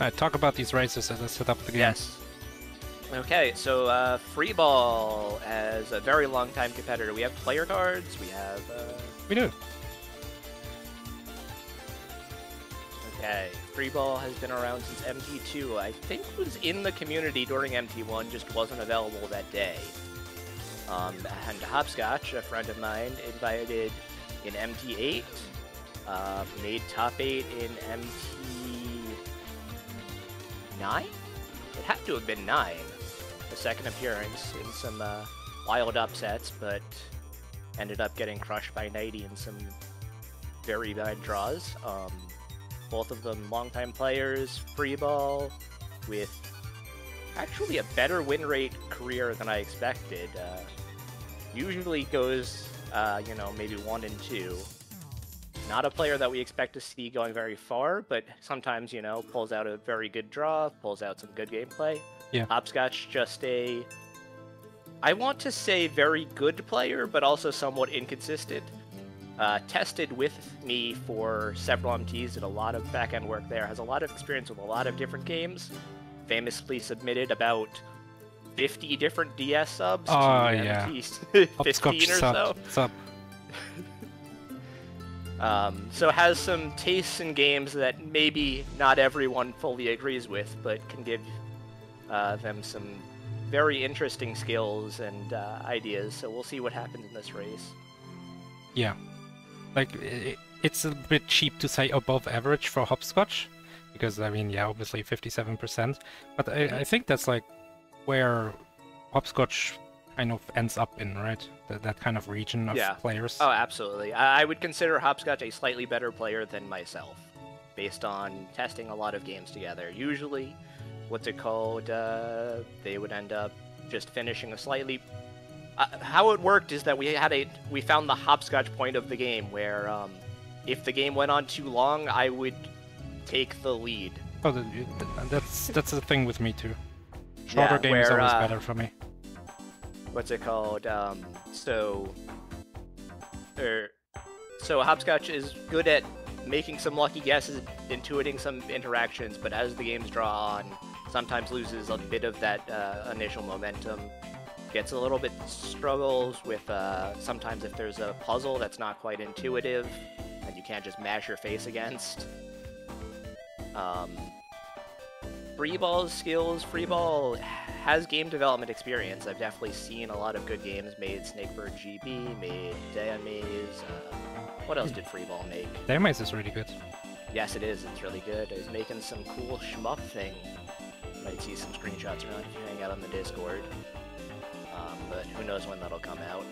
Uh, talk about these races as I set up the game. Yes. Okay, so uh, Freeball as a very long time competitor. We have player cards. We have. Uh... We do. Okay, Freeball has been around since MT2. I think was in the community during MT1, just wasn't available that day. Um, and Hopscotch, a friend of mine, invited in MT8, uh, made top 8 in MT9? It had to have been 9. The second appearance in some uh, wild upsets, but ended up getting crushed by Nighty in some very bad draws. Um, both of them longtime players, Freeball, with actually a better win rate career than I expected. Uh, usually goes, uh, you know, maybe one and two. Not a player that we expect to see going very far, but sometimes, you know, pulls out a very good draw, pulls out some good gameplay. Yeah. Hopscotch just a, I want to say very good player, but also somewhat inconsistent. Uh, tested with me for several MTs, did a lot of back end work there, has a lot of experience with a lot of different games. Famously submitted about 50 different DS subs Oh, to yeah. MTs, 15 Hopscotch or sub, so. sub. Um, so has some tastes in games that maybe not everyone fully agrees with, but can give uh, them some very interesting skills and uh, ideas. So we'll see what happens in this race. Yeah. Like, it's a bit cheap to say above average for hopscotch, because, I mean, yeah, obviously 57%. But I, I think that's like where hopscotch kind of ends up in, right? That, that kind of region of Yeah. players. Oh, absolutely. I, I would consider Hopscotch a slightly better player than myself, based on testing a lot of games together. Usually, what's it called? Uh, they would end up just finishing a slightly. Uh, how it worked is that we had a we found the hopscotch point of the game where um, if the game went on too long, I would take the lead. Oh, th- th- that's that's the thing with me too. Shorter Yeah, game is where, always uh, better for me. What's it called? Um, so, er, so hopscotch is good at making some lucky guesses, intuiting some interactions, but as the games draw on, sometimes loses a bit of that uh, initial momentum. Gets a little bit struggles with uh, sometimes if there's a puzzle that's not quite intuitive and you can't just mash your face against. Um, Freeball's skills, Freeball has game development experience. I've definitely seen a lot of good games made. Snakebird GB, made Diamaze. Uh, what else did Freeball make? Damaze is really good. Yes, it is. It's really good. It's making some cool shmup thing. You might see some screenshots around if you hang out on the Discord. Um, but who knows when that'll come out.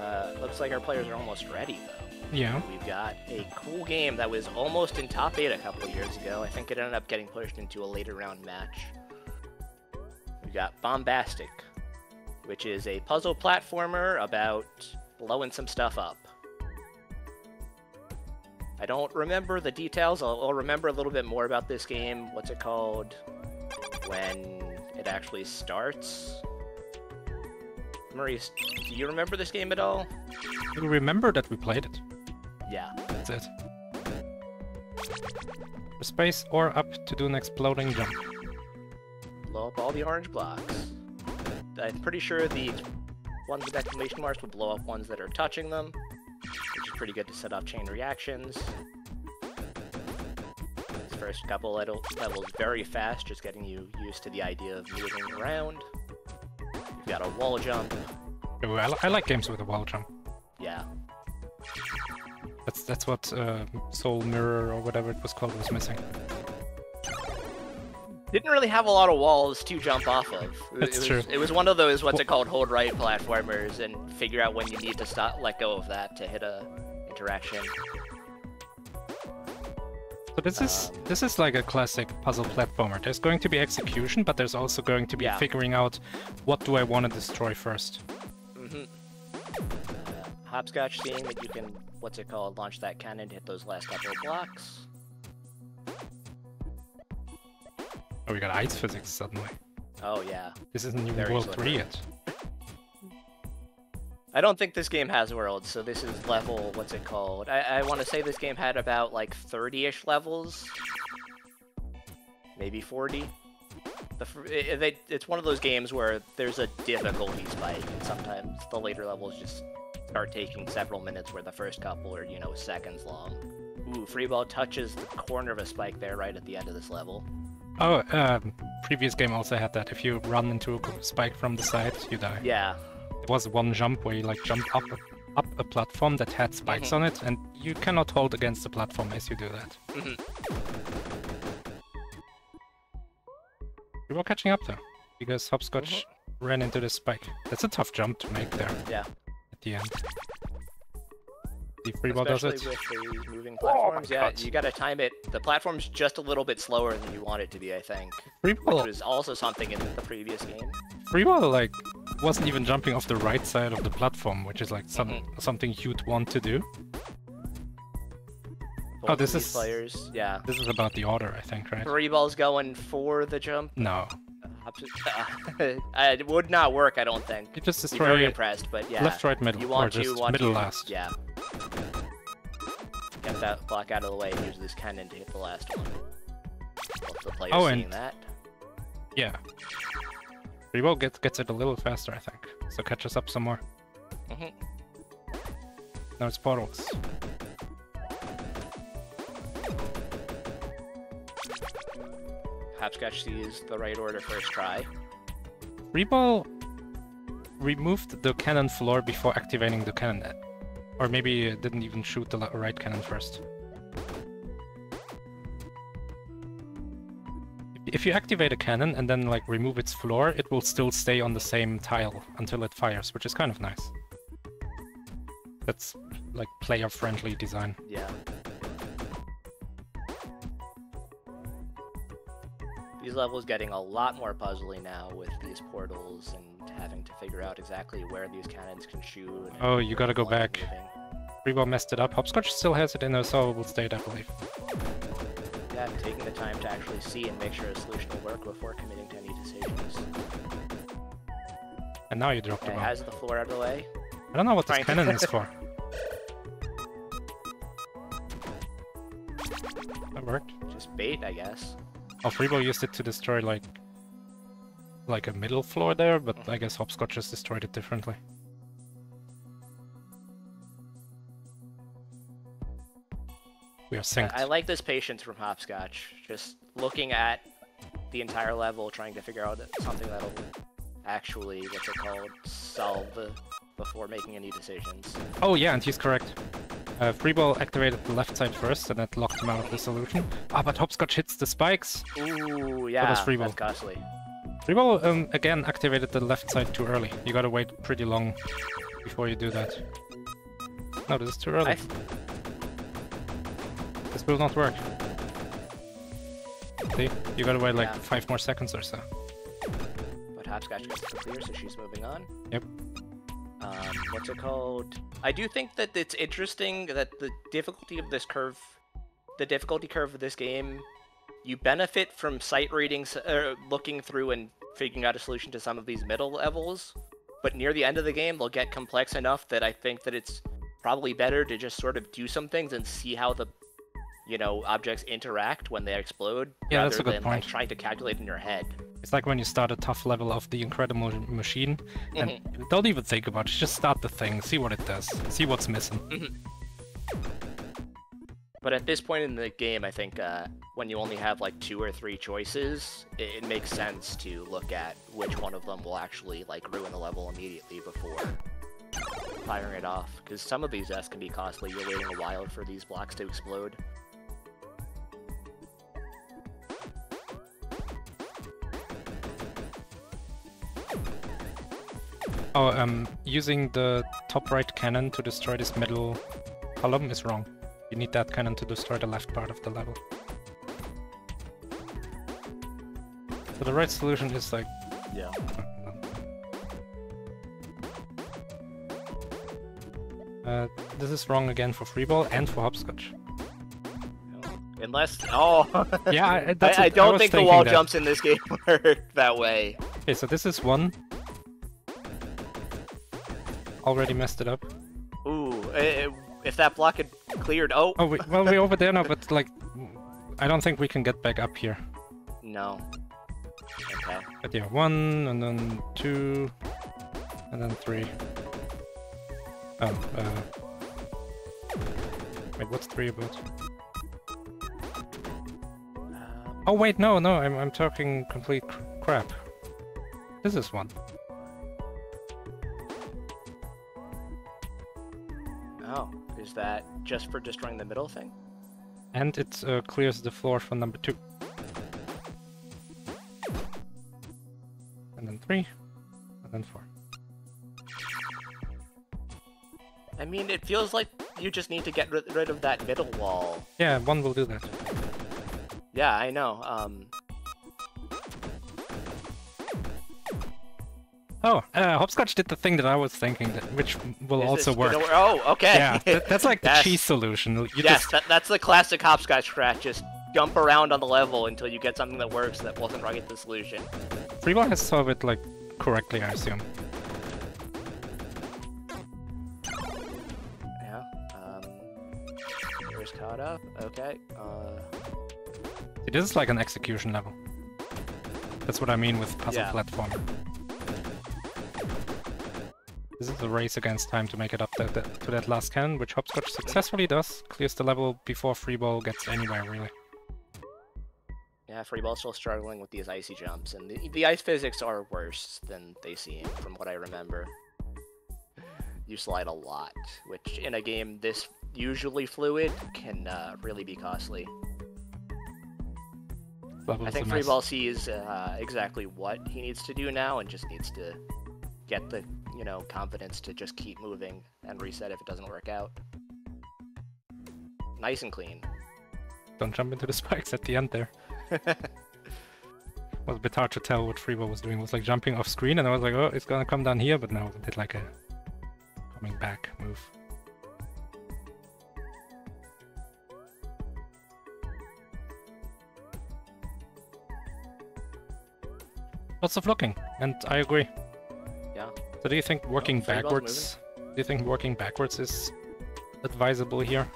Uh, looks like our players are almost ready, though. Yeah. We've got a cool game that was almost in top 8 a couple of years ago. I think it ended up getting pushed into a later round match. Got Bombastic, which is a puzzle platformer about blowing some stuff up. I don't remember the details. I'll, I'll remember a little bit more about this game. What's it called? When it actually starts. Maurice, do you remember this game at all? You remember that we played it. Yeah. That's it. Space or up to do an exploding jump. Blow up all the orange blocks. I'm pretty sure the ones with exclamation marks will blow up ones that are touching them, which is pretty good to set off chain reactions. This first couple level- levels very fast, just getting you used to the idea of moving around. You've got a wall jump. Oh, I, li- I like games with a wall jump. Yeah, That's that's what uh, Soul Mirror or whatever it was called was missing. Didn't really have a lot of walls to jump off of. It- That's it was, true. It was one of those what's it called hold right platformers, and figure out when you need to stop, let go of that to hit a interaction. So this is this is like a classic puzzle platformer. There's going to be execution, but there's also going to be Yeah. figuring out what do I want to destroy first. Mm-hmm. Uh, hopscotch seeing that you can, what's it called, launch that cannon to hit those last couple of blocks. Oh, we got ice physics suddenly. Oh yeah. This isn't even Very World slippery. 3 yet. I don't think this game has worlds, so this is level, what's it called? I, I want to say this game had about like 30-ish levels. maybe 40. The, it, it, it's one of those games where there's a difficulty spike, and sometimes the later levels just start taking several minutes where the first couple are, you know, seconds long. Ooh, Freeball touches the corner of a spike there right at the end of this level. Oh, um, previous game also had that. If you run into a spike from the side, you die. Yeah, It was one jump where you like jump up a, up a platform that had spikes Mhm. on it, and you cannot hold against the platform as you do that. Mhm. We were catching up though, because Hopscotch ran into the spike. That's a tough jump to make there yeah. at the end. The freeball does Especially it. Oh with the moving platforms. yeah, God. you gotta time it. The platform's just a little bit slower than you want it to be, I think. Which Freeball, was also something in the previous game. Freeball, like wasn't even jumping off the right side of the platform, which is like some Mhm. something you'd want to do. Both Oh, this is- players, yeah. This is about the order, I think, right? Three balls going for the jump. No, Uh, it would not work, I don't think. you just Be very destroy impressed, but yeah. left, right, middle, You want or just to want middle to, last. Yeah. Get that block out of the way and use this cannon to hit the last one. Both the players Oh, seeing and- that. Yeah. Freeball gets gets it a little faster, I think. So catch us up some more. Mhm. Now it's portals. Hopscotch sees the right order first try. Freeball removed the cannon floor before activating the cannon. Or maybe it didn't even shoot the right cannon first. If you activate a cannon and then like remove its floor, it will still stay on the same tile until it fires, which is kind of nice. That's like player-friendly design. Yeah. These levels getting a lot more puzzly now with these portals and having to figure out exactly where these cannons can shoot. Oh, you gotta go back. moving. Freeball messed it up. Hopscotch still has it in a solvable state, I believe. Yeah, taking the time to actually see and make sure a solution will work before committing to any decisions. And now you dropped the bomb. has the floor out of the way. I don't know what this Trying cannon is for. That worked. Just bait, I guess. Oh, Freebo used it to destroy like like a middle floor there, but. I guess Hopscotch just destroyed it differently. We are I, synced. I like this patience from Hopscotch. Just looking at the entire level, trying to figure out something that'll actually, what's it called, solve before making any decisions. Oh yeah, and he's correct. Uh, Freeball activated the left side first, and that locked him out of the solution. Ah, but Hopscotch hits the spikes. Ooh, yeah, does free that's ball. costly. Freeball um, again activated the left side too early. You gotta wait pretty long before you do that. No, this is too early. This will not work. See? You gotta wait like Yeah. five more seconds or so. but Hopscotch gets clear, so she's moving on. Yep. Um, what's it called? I do think that it's interesting that the difficulty of this curve, the difficulty curve of this game, you benefit from sight readings, uh, looking through and figuring out a solution to some of these middle levels. But near the end of the game, they'll get complex enough that I think that it's probably better to just sort of do some things and see how the, you know, objects interact when they explode, Yeah, rather that's a good than point. like trying to calculate in your head. It's like when you start a tough level of the Incredible Machine, and Mm-hmm. don't even think about it, just start the thing, see what it does, see what's missing. But at this point in the game, I think uh, when you only have like two or three choices, it, it makes sense to look at which one of them will actually like ruin the level immediately before firing it off. Because some of these S can be costly. You're waiting a while for these blocks to explode. Oh, um, using the top right cannon to destroy this middle column is wrong. You need that cannon to destroy the left part of the level. So the right solution is like... Yeah. Uh, this is wrong again for Freeball and for Hopscotch. Unless, oh, Yeah, I, I, that's I don't was think the wall that. jumps in this game work that way. Okay, so this is one. Already messed it up. Ooh, eh, eh, if that block had cleared, oh, Oh, we, well, we're over there now, but like, I don't think we can get back up here. No. Okay. But yeah, one, and then two, and then three. Oh, uh... Wait, what's three about? Um, Oh wait, no, no, I'm, I'm talking complete cr crap. This is one. Is that just for destroying the middle thing? And it uh, clears the floor for number two. And then three, and then four. I mean, it feels like you just need to get rid, rid of that middle wall. Yeah, one will do that. Yeah, I know. Um, Oh, uh, Hopscotch did the thing that I was thinking, that, which will is also work. Oh, okay. Yeah, that, that's like the Yes. cheese solution. You yes, just that, that's the classic hopscotch scratch. Just jump around on the level until you get something that works that wasn't right at the solution. Freeball has solved it like correctly, I assume. Yeah. Um, here's caught up. Okay. Uh, See, this is like an execution level. That's what I mean with puzzle Yeah. platformer. This is a race against time to make it up that, that, to that last cannon, which Hopscotch successfully does. Clears the level before Freeball gets anywhere, really. yeah, Freeball's still struggling with these icy jumps, and the, the ice physics are worse than they seem, from what I remember. You slide a lot, which in a game this usually fluid can uh, really be costly. I think. Freeball sees uh, exactly what he needs to do now, and just needs to get the you know confidence to just keep moving and reset if it doesn't work out. Nice and clean. Don't jump into the spikes at the end there. was a bit hard to tell what Freebo was doing. It was like jumping off screen, and I was like, oh, it's gonna come down here, but no, it did like a coming back move. Lots of looking, and I agree. So do you think working Freeball's backwards? Do you think working backwards is advisable here?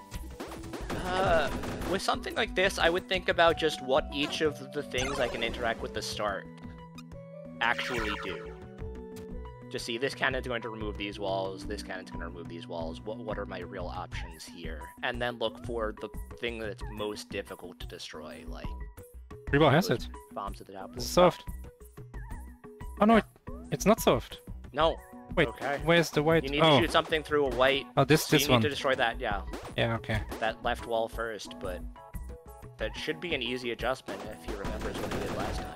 Uh, with something like this, I would think about just what each of the things I can interact with the start actually do. To see this cannon's going to remove these walls, this cannon's going to remove these walls. What what are my real options here? And then look for the thing that's most difficult to destroy, like Freeball has it. bombs at the top. It's soft. Oh no, it, it's not soft. No. Wait, Okay. where's the white? You need oh, to shoot something through a white. oh, this So you this need to destroy that. Yeah, Yeah, okay. that left wall first, but that should be an easy adjustment if he remembers what he did last time.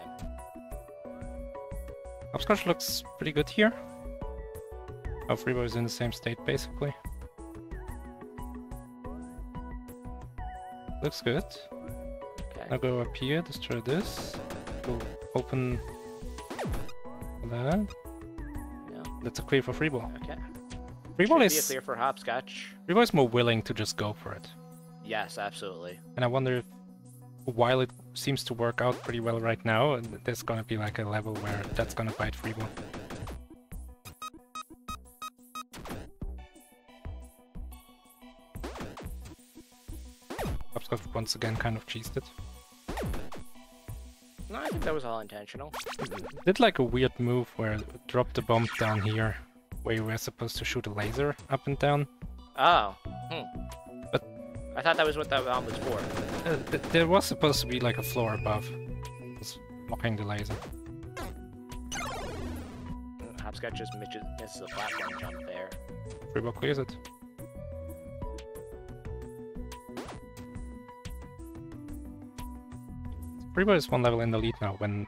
Hopscotch looks pretty good here. Oh, Freebo is in the same state, basically. Looks good. Okay. Now go up here, destroy this. Go open that. That's a clear for Freeball. Okay. Freeball Should be a is clear for hopscotch. Freeball is more willing to just go for it. Yes, absolutely. And I wonder if, while it seems to work out pretty well right now, there's gonna be like a level where that's gonna bite Freeball. Hopscotch once again kind of cheesed it. Think that was all intentional. Did like a weird move where it dropped the bomb down here, where you were supposed to shoot a laser up and down. Oh. Hmm. But- I thought that was what that bomb was for. Uh, th- there was supposed to be like a floor above. It was blocking the laser. Hopscotch just misses, a platform jump there. Freeball clears it. Freeball is one level in the lead now. When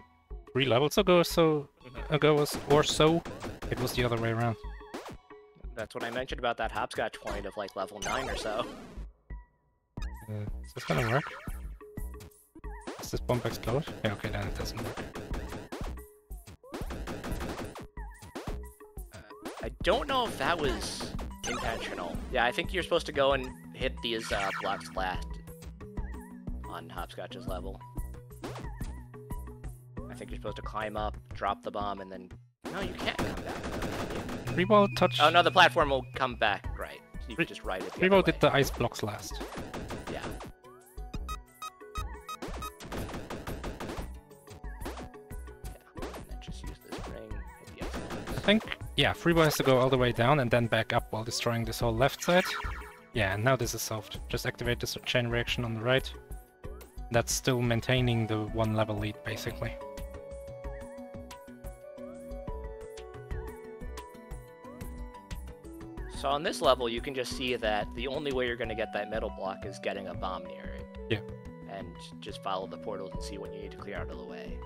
three levels ago or so, ago was, or so, it was the other way around. That's what I mentioned about that hopscotch point of like level 9 or so. Uh, is this gonna work? Does this bomb explode? Yeah, okay, then it doesn't work. I don't know if that was intentional. Yeah, I think you're supposed to go and hit these uh, blocks last on Hopscotch's level. I think you're supposed to climb up, drop the bomb, and then... No, you can't come back. Rebo touched... Oh, no, the platform will come back, right. You just ride it the Rebo did the ice blocks last. Yeah. I think, yeah, Freebo has to go all the way down and then back up while destroying this whole left side. Yeah, and now this is solved. Just activate this chain reaction on the right. That's still maintaining the one level lead, basically. So on this level, you can just see that the only way you're going to get that metal block is getting a bomb near it. Yeah. And just follow the portals and see when you need to clear out of the way.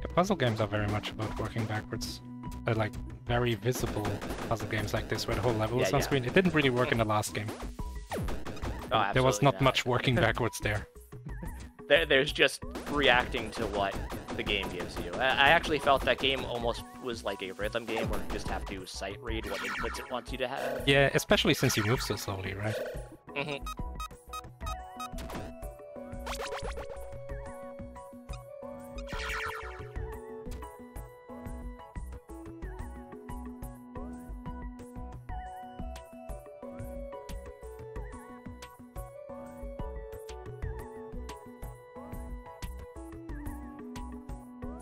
The puzzle games are very much about working backwards. They're like very visible puzzle games like this where the whole level Yeah, is on yeah. screen. It didn't really work in the last game. Oh, there was absolutely not much working backwards there. There, there's just reacting to what the game gives you. I, I actually felt that game almost was like a rhythm game where you just have to sight read what inputs it wants you to have. Yeah, especially since you move so slowly, right? hmm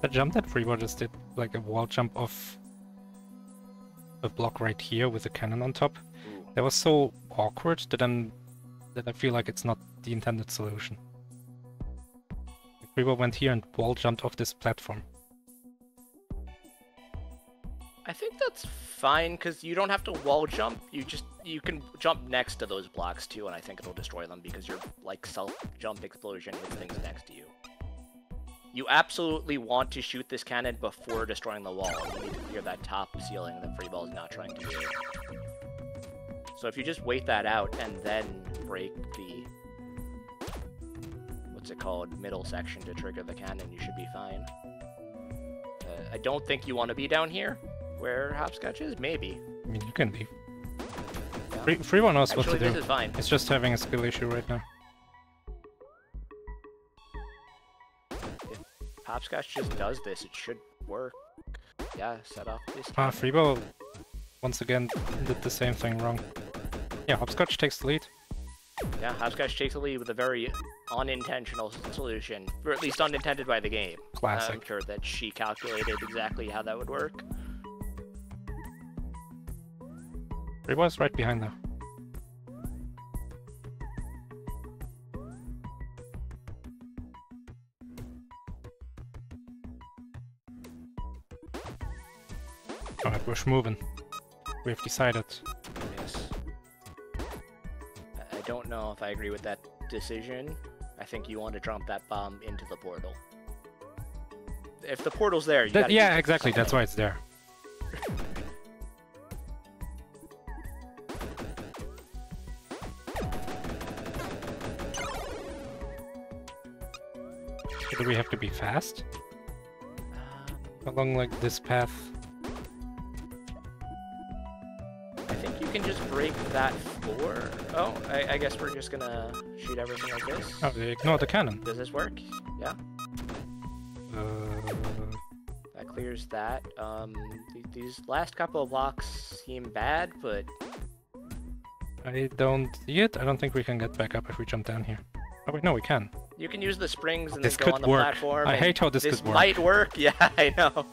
The jump that Freebo just did, like a wall jump off a block right here with a cannon on top, Ooh. that was so awkward that I'm that I feel like it's not the intended solution. Freebo went here and wall jumped off this platform. I think that's fine because you don't have to wall jump. You just you can jump next to those blocks too, and I think it'll destroy them because your like self jump explosion hits things next to you. You absolutely want to shoot this cannon before destroying the wall. You need to clear that top ceiling that Freeball is not trying to do. So if you just wait that out and then break the what's it called middle section to trigger the cannon, you should be fine. Uh, I don't think you want to be down here where hopscotch is. Maybe. I mean, you can leave. Yeah. Free, one knows Actually, what to do. is fine. It's just having a skill issue right now. Hopscotch just does this. It should work. Yeah, set off this. Ah. Freebo once again did the same thing wrong. Yeah, Hopscotch takes the lead. Yeah, Hopscotch takes the lead with a very unintentional solution, or at least unintended by the game. Classic. I'm sure that she calculated exactly how that would work. Freebo is right behind though. We're moving. We've decided. Yes. I- don't know if I agree with that decision. I think you want to drop that bomb into the portal. If the portal's there, you That, gotta yeah, use it for exactly. That's why it's there. Do we have to be fast Um, along like this path? Can just break that floor. Oh, I, I guess we're just gonna shoot everything like this. Oh, they ignore the cannon. Does this work? Yeah, Uh, that clears that. Um, th- these last couple of blocks seem bad, but I don't see it. I don't think we can get back up if we jump down here. Oh wait, no, we can. you can use the springs and This then go on the work. platform. I hate how this this could work. This might work. Yeah, I know.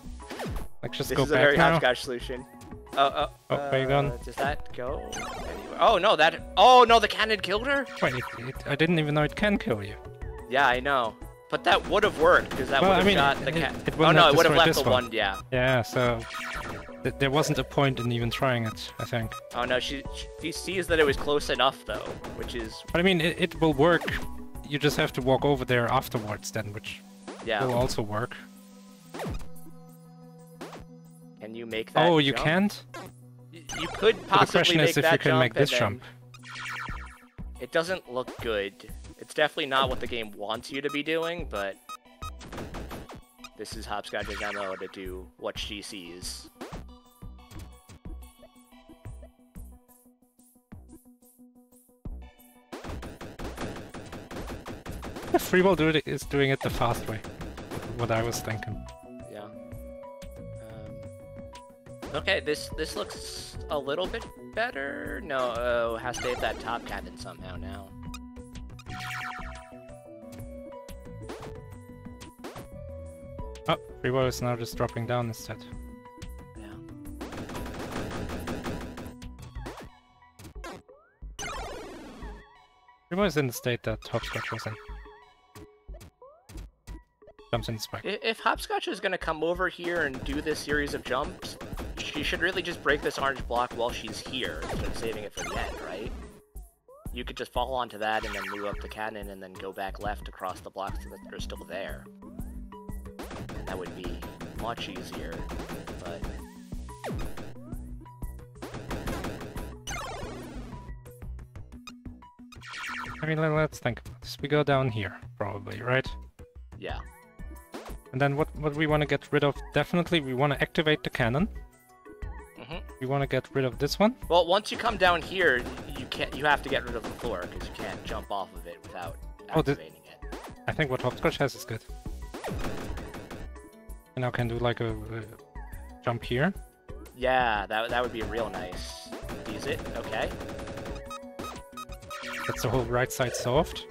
Like, just this go is a very now. hopscotch solution. Oh, oh, Oh, where you going? uh, Does that go anywhere? Oh no, that. Oh no, the cannon killed her. Wait, it, it, I didn't even know it can kill you. Yeah, I know. But that would have worked because that Well, would I have mean, shot the cat. oh no, it would have left the one. one. Yeah. Yeah, so th there wasn't a point in even trying it. I think. Oh no, she she sees that it was close enough though, which is But I mean, it, it will work. You just have to walk over there afterwards, then, which yeah. will also work. Can you make that? Oh, you jump? can't. You could possibly the question make is if that you can jump make this jump. It doesn't look good. It's definitely not what the game wants you to be doing, but this is Hopscotch's MO to do what she sees. Freeball do it, is doing it the fast way. What I was thinking. Okay, this this looks a little bit better. No, uh, has to hit that top cabin somehow now. Oh, Freeway is now just dropping down instead. Yeah. Is in the state that Hopscotch was in. Jumps in spike. If Hopscotch is gonna come over here and do this series of jumps, she should really just break this orange block while she's here instead of saving it for the end, right? You could just fall onto that and then move up the cannon and then go back left across the blocks that are still there. And that would be much easier, but I mean, let- let's think about this. We go down here, probably, right? yeah. And then what, what we want to get rid of, definitely we want to activate the cannon. Hmm We want to get rid of this one. Well, once you come down here, you can't. You have to get rid of the floor because you can't jump off of it without Oh, activating it. I think what Hopscotch has is good. And now can do like a, a jump here. Yeah, that that would be real nice. Use it. Okay. That's the whole right side solved.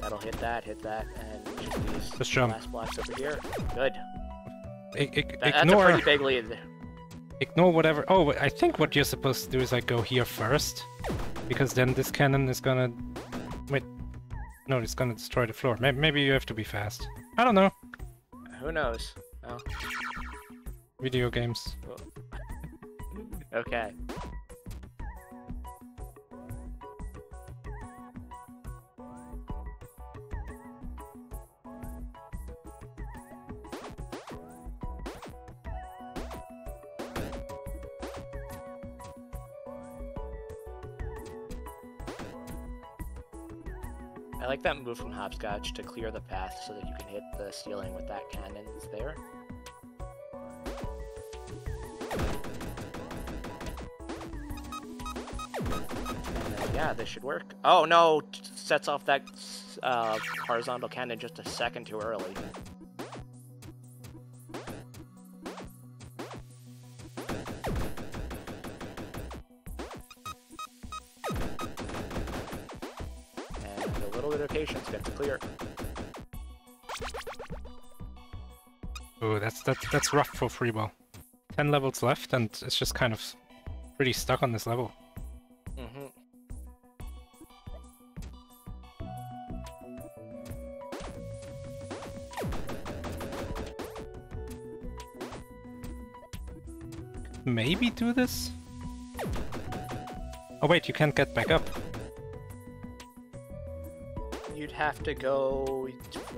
That'll hit that, hit that, and just these Just jump. last blocks over here. Good. I, I, That- that's a pretty big lead. Ignore whatever. Oh, I think what you're supposed to do is like go here first, because then this cannon is gonna. Wait, no, it's gonna destroy the floor. Maybe, maybe you have to be fast. I don't know. Who knows? Oh, Video games. okay. Like that move from Hopscotch to clear the path so that you can hit the ceiling with that cannon that's there. Yeah, this should work. Oh no! Sets off that uh, horizontal cannon just a second too early. Oh, that's rough for freeball. Ten levels left, and it's just kind of pretty stuck on this level. Mm-hmm. Maybe do this. Oh wait, you can't get back up. Have to go.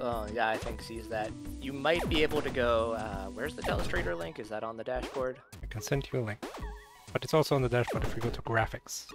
Uh, yeah, I think sees that. You might be able to go. Uh, where's the Telestrator link? Is that on the dashboard? I can send you a link. But it's also on the dashboard if we go to graphics.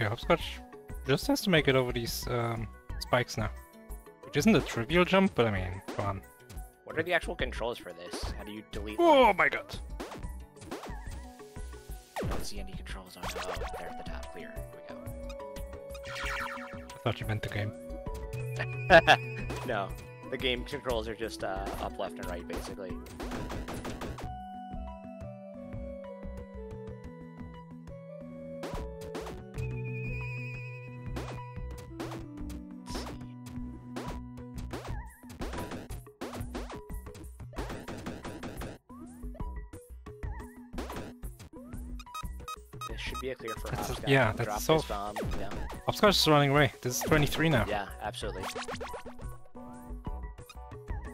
Okay, Hopscotch just has to make it over these um, spikes now. Which isn't a trivial jump, but I mean, come on. What are the actual controls for this? How do you delete? Oh my god! I don't see any controls on. Oh, there at the top. Clear. Here we go. I thought you meant the game. no, the game controls are just uh, up, left, and right, basically. Yeah, that's so- bomb. Yeah. Hopscotch is running away. This is 23 now. yeah, absolutely.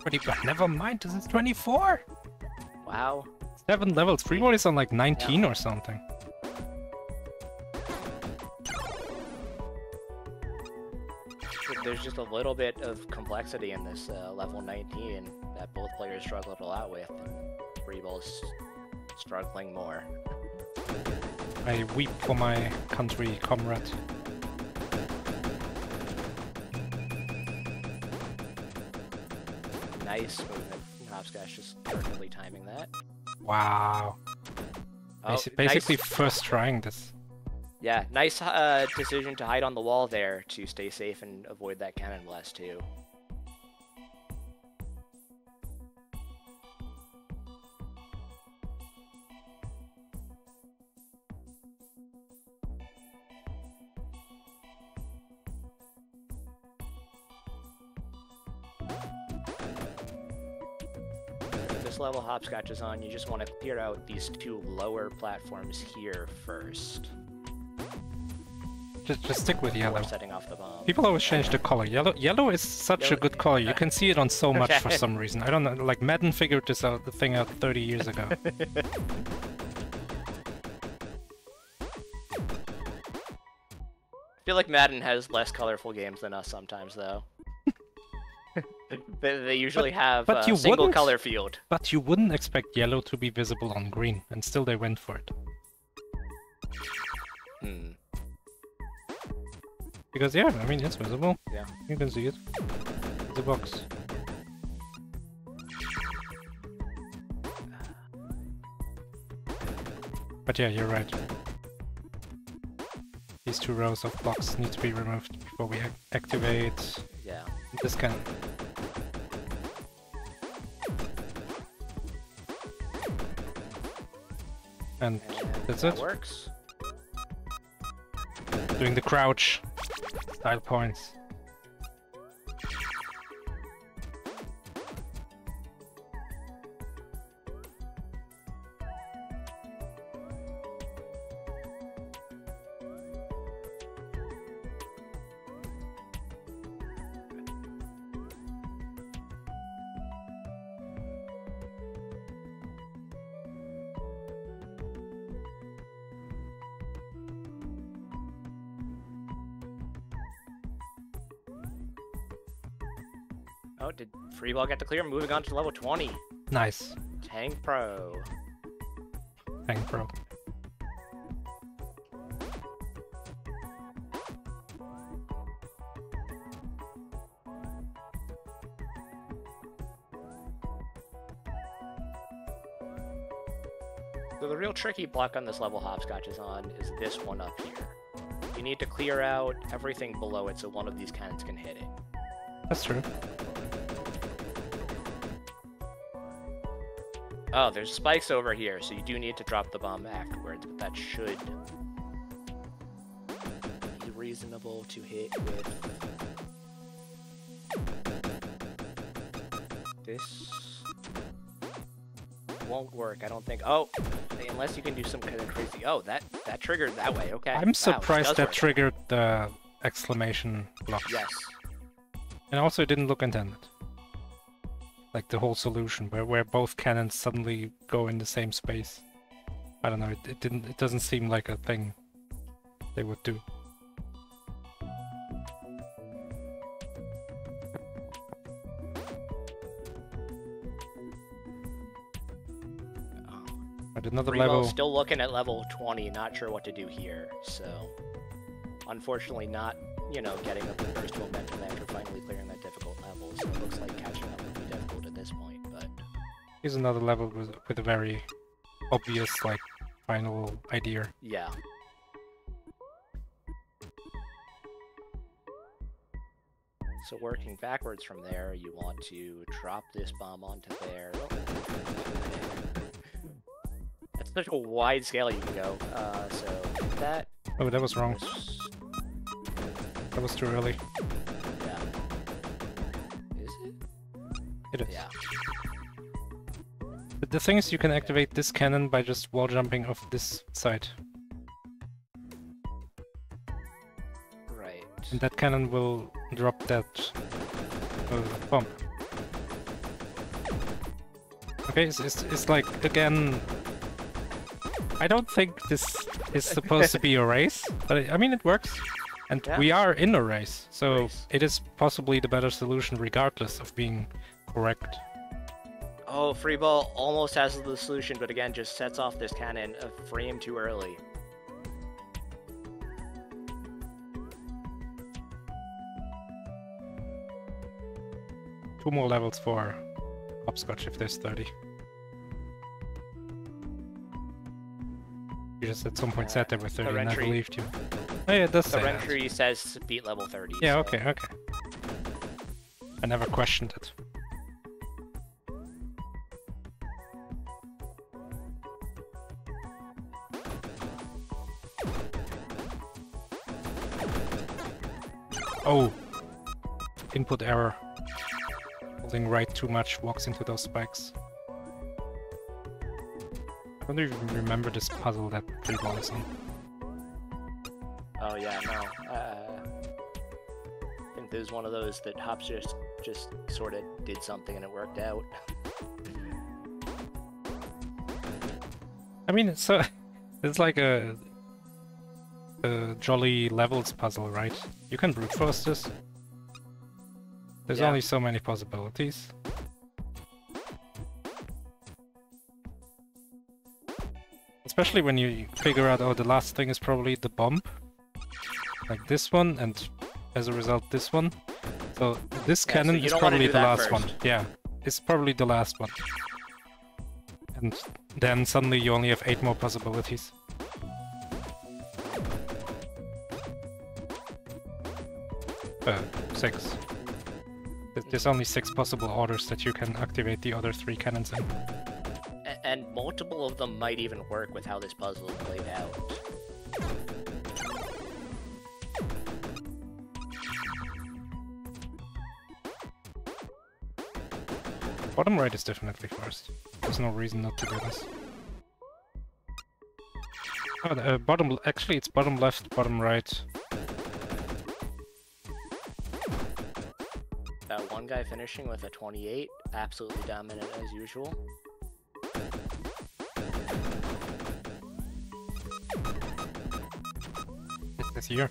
20 but never mind, this is 24! Wow. Seven levels. Freeboard is on like 19 or something. There's just a little bit of complexity in this uh, level 19 that both players struggled a lot with, Freeball's struggling more. I weep for my country comrade. Nice movement. Hopscotch just perfectly timing that. Wow. Oh, Basi- basically, nice, first trying this. yeah, nice uh, decision to hide on the wall there to stay safe and avoid that cannon blast too. Level hopscotch is on, you just want to clear out these two lower platforms here first Just, just stick with yellow. setting off the bomb. People always change the color. Yellow, yellow is such a good color. You can see it on so much for some reason. I don't know. Like Madden figured this out, the thing out 30 years ago. I feel like Madden has less colorful games than us sometimes, though. they, they usually have but a you single wouldn't- color field. but you wouldn't expect yellow to be visible on green, and still they went for it. Hmm. Because yeah, I mean it's visible. Yeah. You can see it. The box. But yeah, you're right. These two rows of blocks need to be removed before we activate Yeah. this cannon. And And That's that it? works. doing the crouch style points. Oh, did Freeball get to clear? Moving on to level 20. Nice. Tank Pro. Tank Pro. So the real tricky block on this level Hopscotch is on is this one up here. You need to clear out everything below it so one of these cannons can hit it. That's true. Oh, there's spikes over here, so you do need to drop the bomb afterwards, but that should be reasonable to hit with this. Won't work, I don't think. Oh, unless you can do some kind of crazy. Oh, that that triggered that way. Okay. I'm surprised does that work. triggered the exclamation block. Yes. And also it didn't look intended. Like the whole solution where, where both cannons suddenly go in the same space. I don't know, it, it didn't it doesn't seem like a thing they would do. Oh. But another Remo level still looking at level 20, not sure what to do here. So, unfortunately, not you know getting up the first momentum after finally clearing that difficult level. So it looks like here's another level with, with a very obvious like final idea. yeah, so working backwards from there, you want to drop this bomb onto there. That's such a wide scale you can go. Uh, so that. Oh that was wrong. was- That was too early. Yeah. Is it? It is. Yeah. The thing is you can activate this cannon by just wall jumping off this side. Right. And that cannon will drop that uh, bomb. Okay, it's, it's, it's like, again... I don't think this is supposed to be a race, but I I mean it works. And Yeah. we are in a race, so Race. it is possibly the better solution regardless of being correct. Oh, Freeball almost has the solution, but again, just sets off this cannon a frame too early. Two more levels for hopscotch if there's 30. You just at some point said there were 30 and I entry- believed you. Oh yeah, it does The say that. entry says beat level 30. Yeah, so- okay, okay. I never questioned it. Oh! Input error. Holding right too much walks into those spikes. I don't even remember this puzzle that Freeball is in. Oh yeah, no. Uh, I think there's one of those that Hops just just sort of did something and it worked out. I mean, it's a, it's like a, a jolly levels puzzle, right? You can brute force this. There's Yeah. only so many possibilities. Especially when you figure out, oh, the last thing is probably the bomb. Like this one, and as a result, this one. So this Yeah, cannon you is probably the last one. Yeah, it's probably the last one. And then suddenly you only have eight more possibilities. Uh, six. There's only six possible orders that you can activate the other three cannons in. And multiple of them might even work with how this puzzle is laid out. Bottom right is definitely first. There's no reason not to do this. Oh, the, uh, bottom. Actually, it's bottom left, bottom right. One guy finishing with a 28, absolutely dominant as usual. It's this year.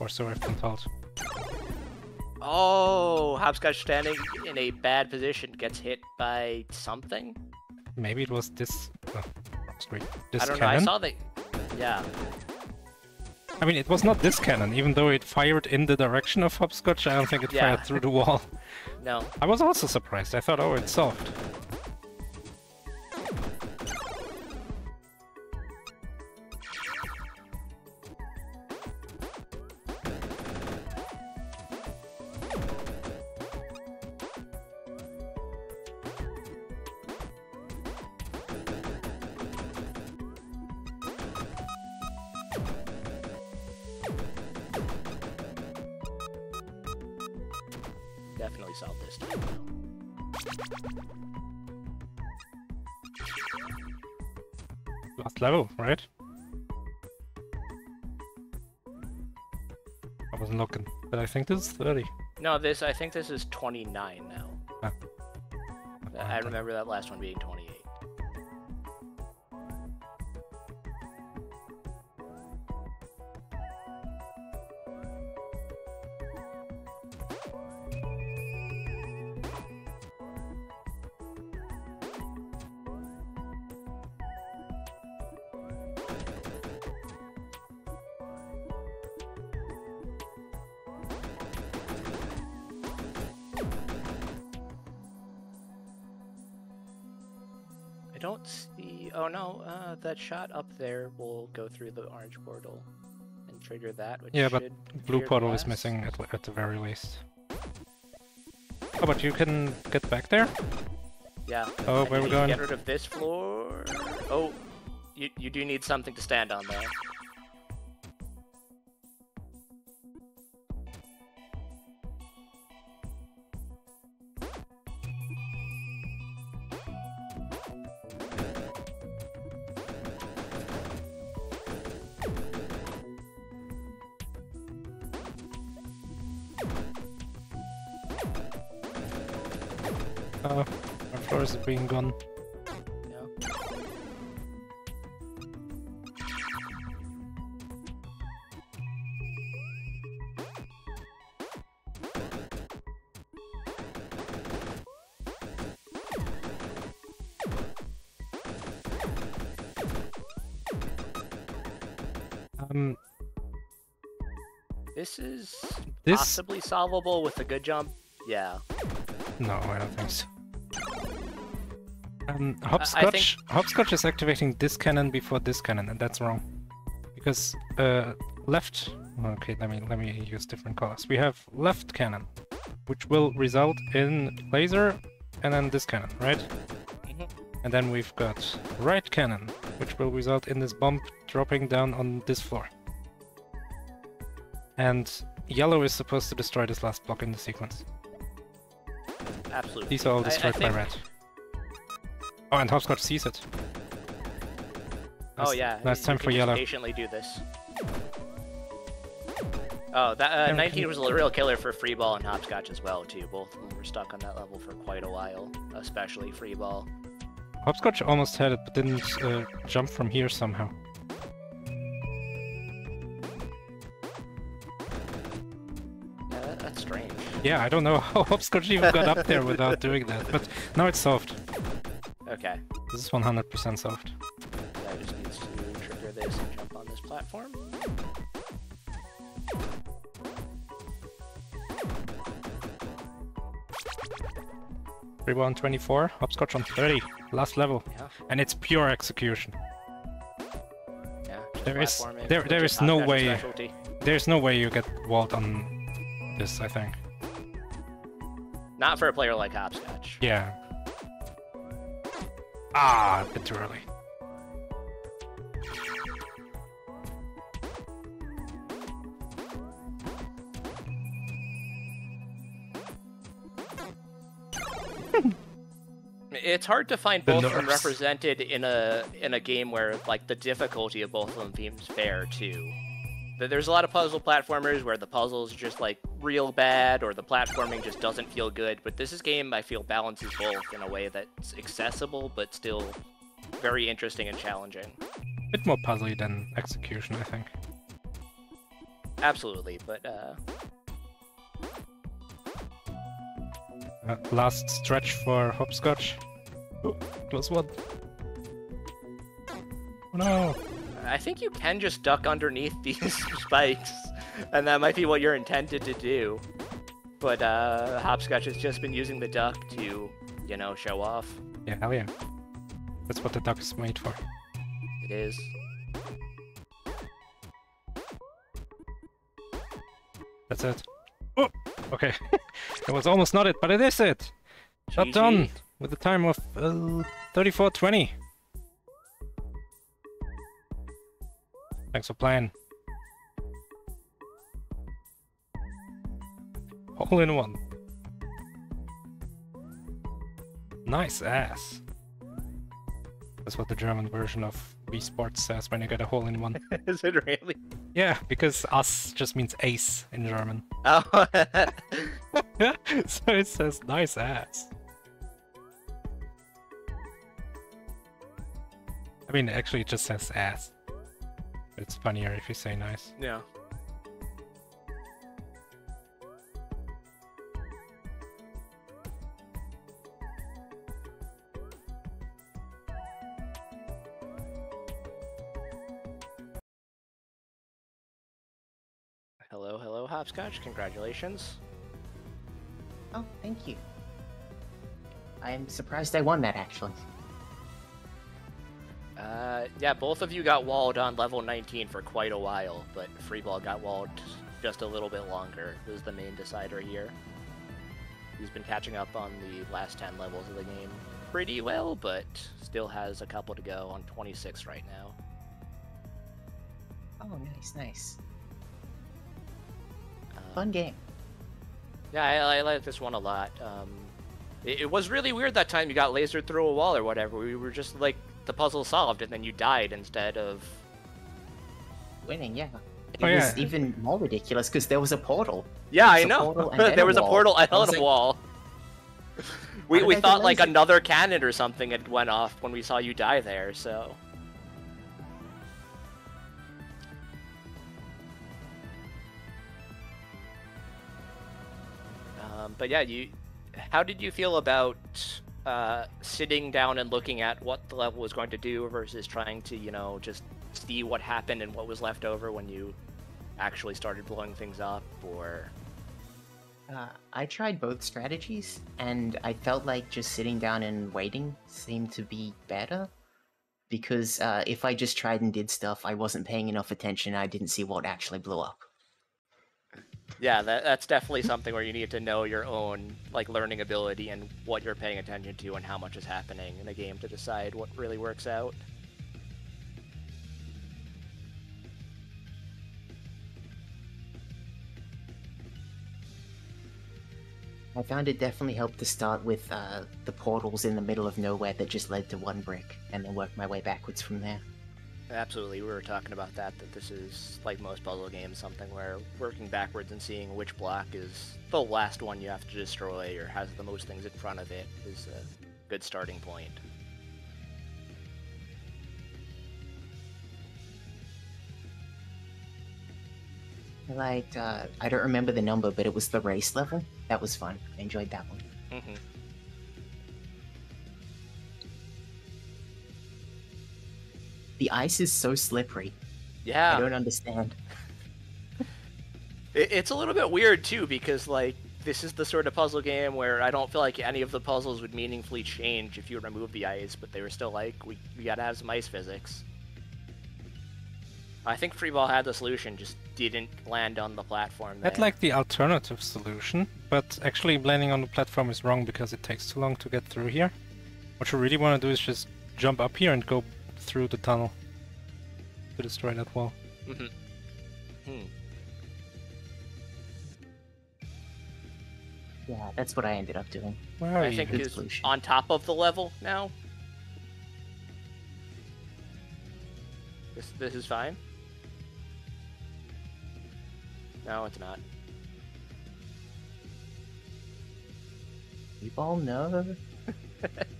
Or so I've been told. Oh, Hopscotch standing in a bad position gets hit by something. Maybe it was this. Oh. This I don't know. I saw the. Yeah. I mean, it was not this cannon, even though it fired in the direction of Hopscotch. I don't think it Yeah. fired through the wall. No. I was also surprised. I thought, oh, it's soft. Think this is 30. No, this. I think this is 29 now. Ah. I remember that last one being 28. Shot up there will go through the orange portal and trigger that. Which Yeah, but Blue portal is missing at, at the very least. Oh, but you can get back there? Yeah. Oh, where you we going? Get rid of this floor. Oh, you you do need something to stand on though. Being gone. Um, This is this... possibly solvable with a good jump. Yeah. No, I don't think so. Um, hopscotch. Hopscotch is activating this cannon before this cannon, and that's wrong. Because uh, left. Okay, let me let me use different colors. We have left cannon, which will result in laser, and then this cannon, right? Mhm. And then we've got right cannon, which will result in this bomb dropping down on this floor. And yellow is supposed to destroy this last block in the sequence. Absolutely. These are all I- I destroyed by think- red. Oh, and Hopscotch sees it. Oh yeah. Nice you time can for yellow. Patiently do this. Oh, that uh, 19 was a real killer for Freeball and hopscotch as well too. Both of them were stuck on that level for quite a while, especially Freeball. Hopscotch almost had it, but didn't uh, jump from here somehow. Yeah, that, that's strange. Yeah, I don't know how Hopscotch even got up there without doing that, but now it's solved. Okay. This is 100% soft. Guy just needs to trigger this and jump on this platform. On 24, Hopscotch on 30, last level. Yeah. And it's pure execution. Yeah. There is- there- there is is no way- specialty. There's no way you get walled on this, I think. Not for a player like Hopscotch. Yeah. Ah, a bit too early. It's hard to find both of them represented in a in a game where like the difficulty of both of them seems fair too. Th- There's a lot of puzzle platformers where the puzzles are just like real bad or the platforming just doesn't feel good, but this is game I feel balances both in a way that's accessible but still very interesting and challenging. bit more puzzly than execution, I think. Absolutely, but uh Uh, last stretch for Hopscotch. Oh, close one. Oh no! I think you can just duck underneath these spikes, and that might be what you're intended to do. But uh, Hopscotch has just been using the duck to, you know, show off. Yeah, hell yeah. That's what the duck is made for. It is. That's it. Oh! Okay. it was almost not it, but it is it! Shot done! With a time of uh, 34.20. Thanks for playing. Hole in one. Nice ass. That's what the German version of Wii Sports says when you get a hole in one. is it really? yeah, because us just means ace in German. Oh, so it says nice ass. I mean, actually, it just says ass. But it's funnier if you say nice. yeah. Hello, hello, Hopscotch. Congratulations. Oh, thank you. I am surprised I won that actually. Uh, yeah, both of you got walled on level 19 for quite a while, but Freeball got walled just a little bit longer. Who's the main decider here? He's been catching up on the last 10 levels of the game pretty well, but still has a couple to go on 26 right now. Oh, nice, nice. Um, Fun game. Yeah, I, I like this one a lot. Um, it, it was really weird that time you got lasered through a wall or whatever. We were just like the puzzle solved, and then you died instead of. Winning, yeah. It Oh, was yeah. even more ridiculous because there was a portal. Yeah, I know. portal and then there a was a wall. portal and I was a wall. we we thought like lasered? another cannon or something had went off when we saw you die there. So. Um, but yeah, you. How did you feel about uh, sitting down and looking at what the level was going to do versus trying to, you know, just see what happened and what was left over when you actually started blowing things up, or Uh, I tried both strategies, and I felt like just sitting down and waiting seemed to be better. Because uh, if I just tried and did stuff, I wasn't paying enough attention. I didn't see what actually blew up. Yeah, that, that's definitely something where you need to know your own like learning ability and what you're paying attention to and how much is happening in a game to decide what really works out. I found it definitely helped to start with uh, the portals in the middle of nowhere that just led to one brick, and then work my way backwards from there. Absolutely, we were talking about that. That this is like most puzzle games, something where working backwards and seeing which block is the last one you have to destroy or has the most things in front of it is a good starting point. I liked, uh, I don't remember the number, but it was the race level. That was fun. I enjoyed that one. hmm The ice is so slippery. Yeah, I don't understand. It's a little bit weird too because like this is the sort of puzzle game where I don't feel like any of the puzzles would meaningfully change if you remove the ice, but they were still like we we gotta have some ice physics. I think Freeball had the solution, just didn't land on the platform. I'd like the alternative solution, but actually landing on the platform is wrong because it takes too long to get through here. What you really want to do is just jump up here and go through the tunnel to destroy that wall. Mhm. Hmm. Yeah, that's what I ended up doing. Where are I you? think Good solution. on top of the level now. This this is fine. No, it's not. You all know.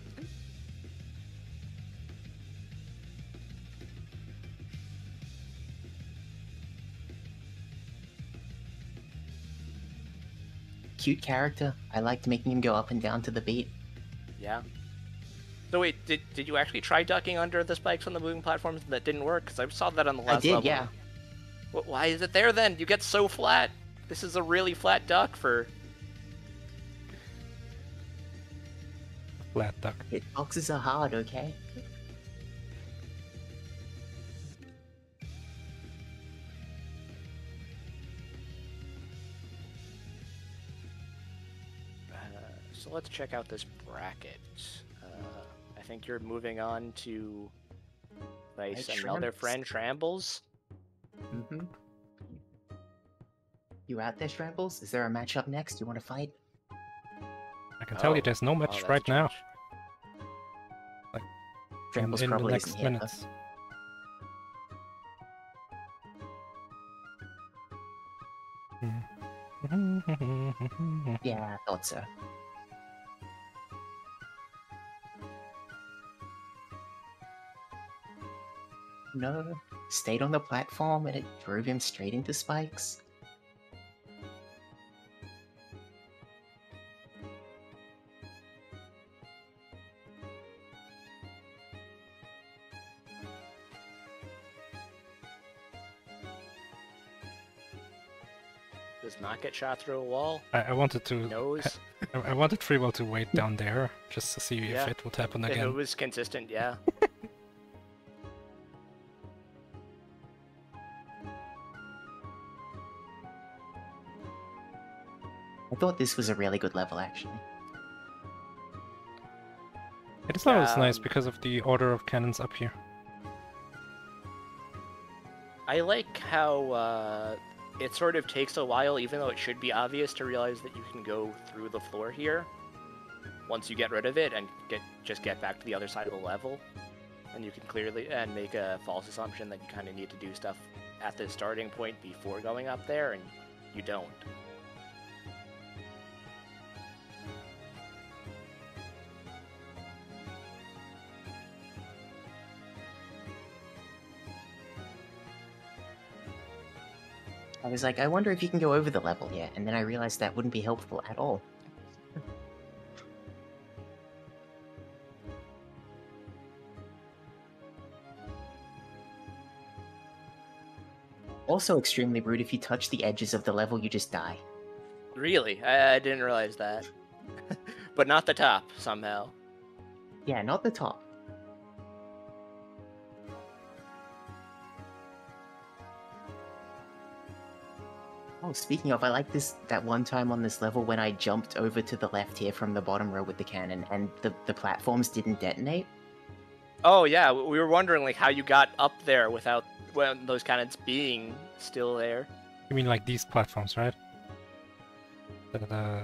Cute character. I liked making him go up and down to the beat. Yeah. So wait, did did you actually try ducking under the spikes on the moving platforms that didn't work? Because I saw that on the last I did, level. yeah. Wh- Why is it there then? You get so flat. This is a really flat duck for. Flat duck. Hitboxes are hard, okay? So let's check out this bracket. Uh, I think you're moving on to face Right, another Shrimps. friend Trambles. Mm-hmm. You out there, Shrambles? Is there a match up next? You want to fight? I can tell you Oh. there's no Oh, match that's right now. Josh. In, Shrambles in the probably next isn't here, Yeah, I thought so. No, stayed on the platform and it drove him straight into spikes. Does not get shot through a wall. I, I wanted to. Nose. I, I wanted Freeball to wait down there just to see Yeah. if it would happen If again. it was consistent, yeah. Thought this was a really good level, actually. It is always nice Um, because of the order of cannons up here. I like how uh, it sort of takes a while, even though it should be obvious, to realize that you can go through the floor here. Once you get rid of it and get just get back to the other side of the level, and you can clearly and make a false assumption that you kind of need to do stuff at the starting point before going up there, and you don't. Was like, I wonder if you can go over the level yet, and then I realized that wouldn't be helpful at all. Also extremely rude if you touch the edges of the level, you just die. Really? I, I didn't realize that. but not the top somehow. Yeah, not the top. Oh, speaking of, I like this that one time on this level when I jumped over to the left here from the bottom row with the cannon, and the the platforms didn't detonate. Oh yeah, we were wondering like how you got up there without well, those cannons being still there. You mean like these platforms, right? That, uh,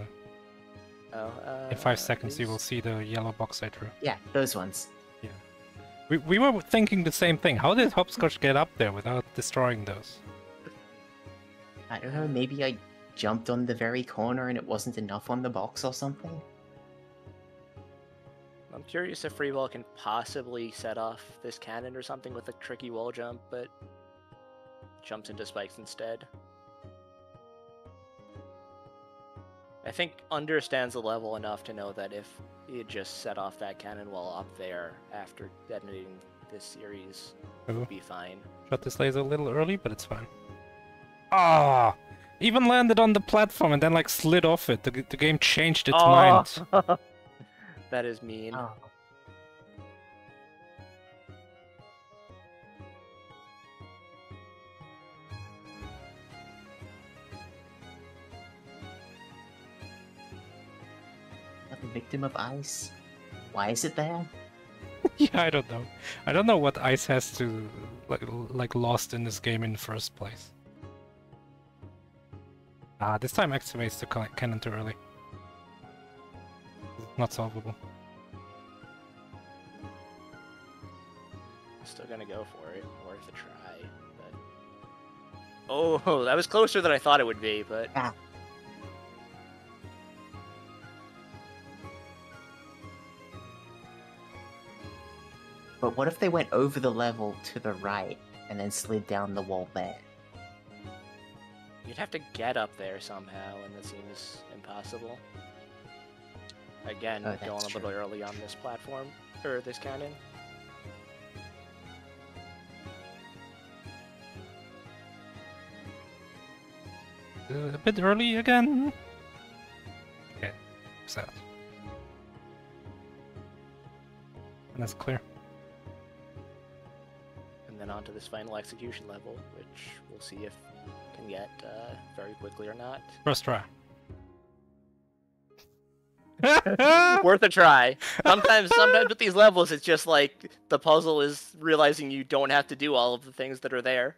Oh, uh, in five seconds you will see the yellow box I drew. Yeah, those ones. Yeah. We, we were thinking the same thing. How did Hopscotch get up there without destroying those? I don't know. Maybe I jumped on the very corner and it wasn't enough on the box or something. I'm curious if Freeball can possibly set off this cannon or something with a tricky wall jump, but jumps into spikes instead. I think understands the level enough to know that if he had just set off that cannon while up there after detonating this series, it would be fine. shot this laser a little early, but it's fine. Ah! Even landed on the platform and then like slid off it. The, the game changed its mind. that is mean. Oh. A victim of ice? Why is it there? yeah, I don't know. I don't know what Ice has to like, like lost in this game in the first place. Ah, this time activates the cannon too early. Not solvable. Still gonna go for it. Worth a try. But... Oh, that was closer than I thought it would be, but Ah. But what if they went over the level to the right and then slid down the wall there? You'd have to get up there somehow, and that seems impossible. Again, Oh, going a little true. early on this platform, or this cannon. Uh, a bit early again. Okay, sad. And that's clear. And then onto this final execution level, which we'll see if can get uh, very quickly or not. First try. Worth a try. Sometimes, sometimes with these levels, it's just like the puzzle is realizing you don't have to do all of the things that are there.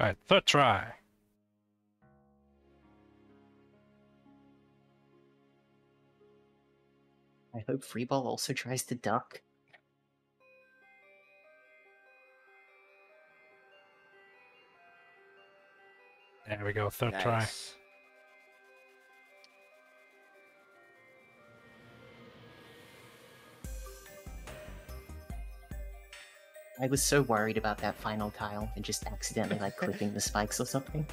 Alright, third try. I hope Freeball also tries to duck. There we go, third try. I was so worried about that final tile and just accidentally like clipping the spikes or something.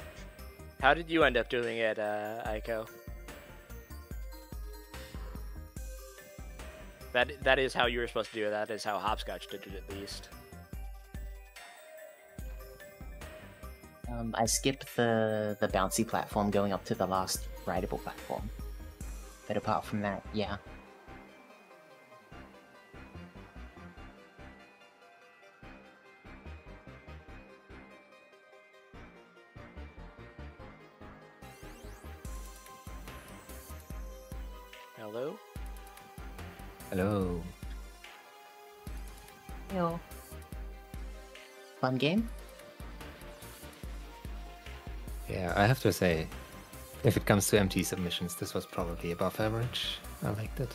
How did you end up doing it, uh, Aiko? That that is how you were supposed to do it. That is how Hopscotch did it, at least. Um, I skipped the the bouncy platform going up to the last rideable platform. But apart from that, yeah. Hello. Hello. Yo. Fun game? I have to say, if it comes to MT submissions, this was probably above average. I liked it.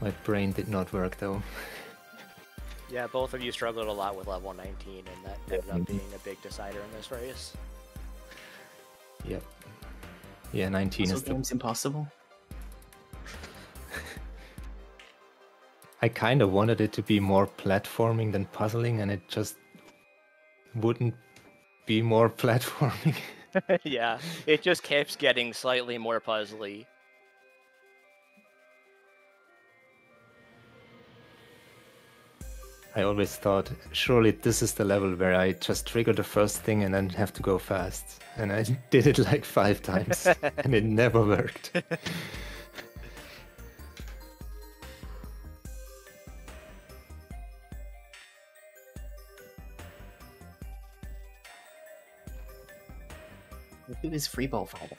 My brain did not work though. Yeah, both of you struggled a lot with level 19, and that ended up being a big decider in this race. Yep. Yeah, 19 So is the. impossible. I kind of wanted it to be more platforming than puzzling, and it just wouldn't be more platforming. yeah, it just keeps getting slightly more puzzly. I always thought, surely this is the level where I just trigger the first thing and then have to go fast. And I did it like five times, and it never worked. Who is Freeball fighter?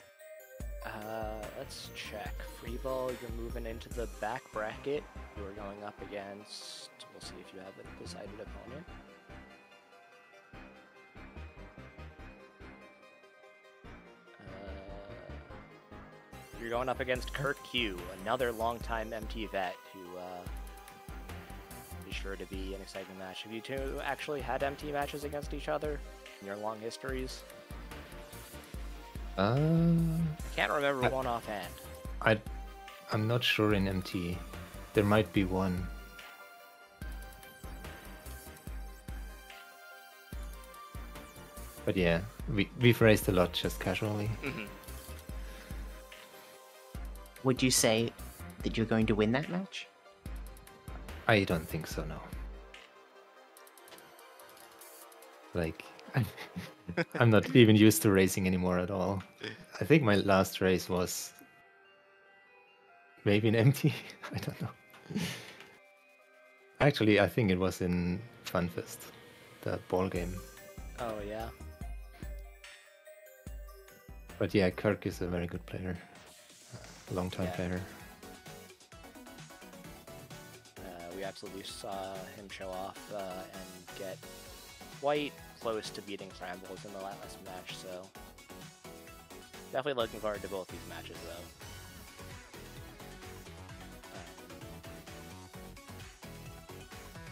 Uh, let's check. Freeball, you're moving into the back bracket. You're going up against. We'll see if you have a decided opponent. Uh, you're going up against Kurt Q, another longtime MT vet who uh, be sure to be an exciting match. Have you two actually had MT matches against each other in your long histories? Uh, Can't remember I- one offhand. I, I'm not sure in MT. There might be one. But yeah, we, we've raced a lot just casually. Mhm. Would you say that you're going to win that match? I don't think so, no. Like, I'm not even used to racing anymore at all. I think my last race was maybe an MT. I don't know. Actually, I think it was in Funfest, the ball game. Oh yeah. But yeah, Kirk is a very good player, a long time Yeah. player. Uh, we absolutely saw him show off uh, and get quite close to beating Frambles in the last match, so definitely looking forward to both these matches though.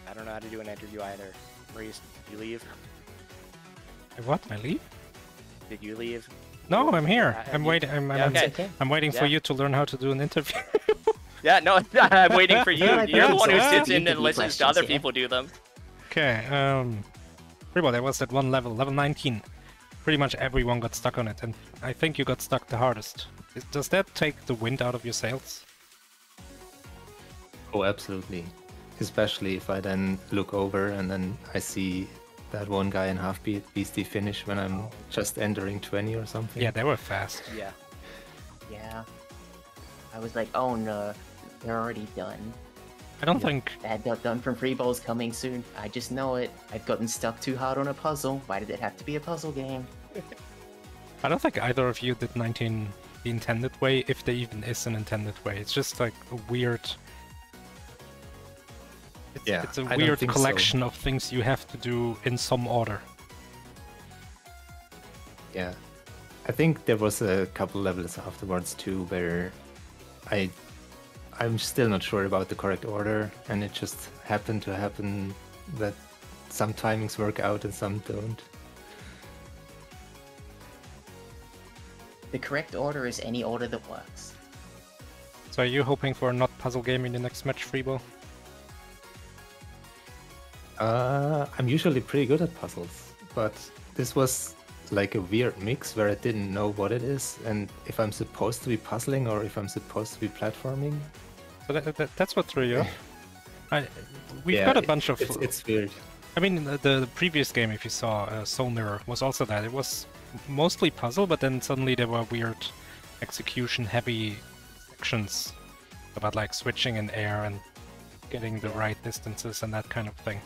I don't know how to do an interview either. Maurice, did you leave? What? I leave? Did you leave? No, I'm here. Uh, I'm waiting. I'm, Yeah, I'm, okay. okay. I'm waiting for you to learn how to do an interview. Yeah, no, I'm waiting for you. You're the one who sits in and listens to other people do them. okay. Um, pretty well. There was that one level, level 19. Pretty much everyone got stuck on it, and I think you got stuck the hardest. Is- Does that take the wind out of your sails? Oh, absolutely. Especially if I then look over and then I see that one guy in half beat beastie finish when I'm just entering 20 or something. Yeah, they were fast. Yeah. Yeah. I was like, oh no, they're already done. I don't Yeah. think Bad Duck Done from Freeball's coming soon. I just know it. I've gotten stuck too hard on a puzzle. Why did it have to be a puzzle game? I don't think either of you did 19 the intended way, if there even is an intended way. It's just like a weird. It's, Yeah, it's a I don't weird think so. collection of things you have to do in some order. Yeah. I think there was a couple levels afterwards too where I I'm still not sure about the correct order and it just happened to happen that some timings work out and some don't. The correct order is any order that works. So are you hoping for a not puzzle game in the next match, Freebo? Uh, I'm usually pretty good at puzzles, but this was like a weird mix where I didn't know what it is and if I'm supposed to be puzzling or if I'm supposed to be platforming. So that, that, that's what threw you. I, we've Yeah, got a bunch of. It's, it's weird. I mean, the, the previous game, if you saw uh, Soul Mirror, was also that. It was mostly puzzle, but then suddenly there were weird execution-heavy sections about like switching in air and getting the right distances and that kind of thing.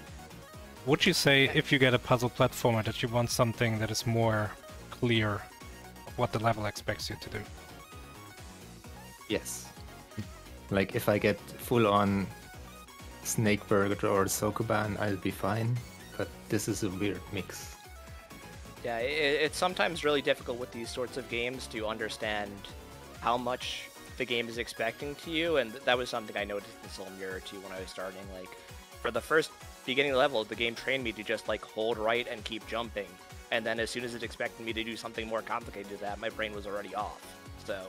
Would you say if you get a puzzle platformer that you want something that is more clear of what the level expects you to do? Yes. Like if I get full on Snake Burger or Sokoban, I'll be fine. But this is a weird mix. Yeah, i it's sometimes really difficult with these sorts of games to understand how much the game is expecting to you, and that was something I noticed in Soul Mirror too when I was starting. Like, for the first beginning level, the game trained me to just like hold right and keep jumping, and then as soon as it expected me to do something more complicated than that, my brain was already off. So,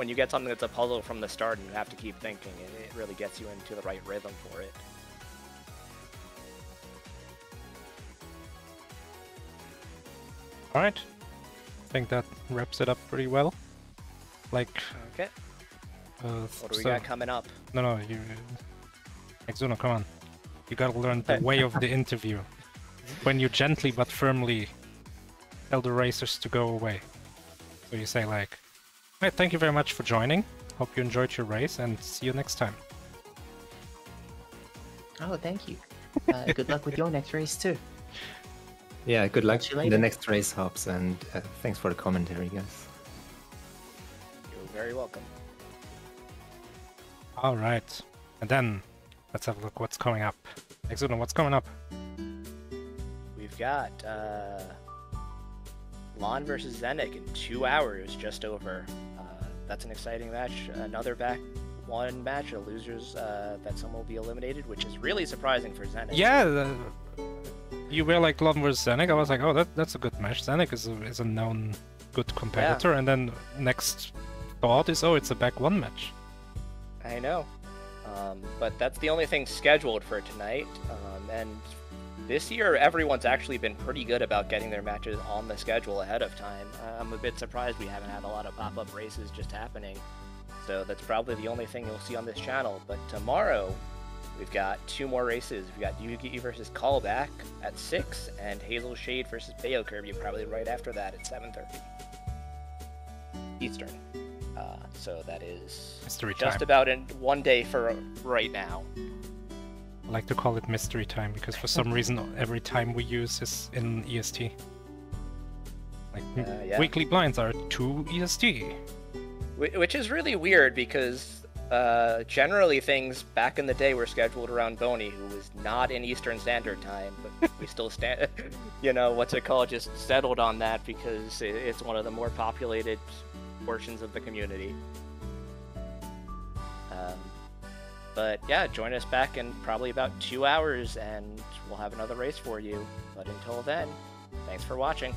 when you get something that's a puzzle from the start and you have to keep thinking, it, it really gets you into the right rhythm for it. Alright. I think that wraps it up pretty well. Like, Okay, uh, what do we so- got coming up? No, no, you. Exuno, come on. You gotta learn the way of the interview. When you gently but firmly tell the racers to go away. So you say like, "Hey, thank you very much for joining. Hope you enjoyed your race and see you next time." Oh, thank you. Uh, good luck with your next race too. Yeah, good luck Catch you in the next race, Hops, and uh, thanks for the commentary, guys. You're very welcome. All right, and then let's have a look what's coming up. Exuna, what's coming up? We've got uh, Lon versus Zenik in two hours, just over. That's an exciting match. Another back one match, a losers uh, that someone will be eliminated, which is really surprising for Zenik. Yeah, the, you were like Lon versus Zenek. I was like, oh, that, that's a good match. Zenek is a, is a known good competitor. And then next thought is, oh, it's a back one match. I know. Um, but that's the only thing scheduled for tonight. Um, and this year, everyone's actually been pretty good about getting their matches on the schedule ahead of time. Uh, I'm a bit surprised we haven't had a lot of pop up races just happening. So that's probably the only thing you'll see on this channel. But tomorrow, we've got two more races. We've got Yugi versus Callback at 6, and Hazel Shade versus Bayo Kirby probably right after that at 7.30 Eastern. Uh, so that is just time. about in one day for right now. I like to call it mystery time because for some reason every time we use is in EST. Like Uh, yeah. weekly blinds are 2 EST. Which is really weird because uh, generally things back in the day were scheduled around Boney, who was not in Eastern Standard Time, but we still stand, you know, what's it called, just settled on that because it's one of the more populated portions of the community. Um, but yeah, join us back in probably about two hours and we'll have another race for you. But until then, thanks for watching.